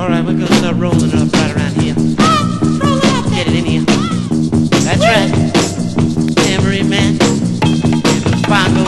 All right, we're gonna start rolling up right around here. Get it in here. That's right. Tambourine man. Bongos.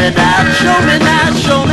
me that. show me that. show me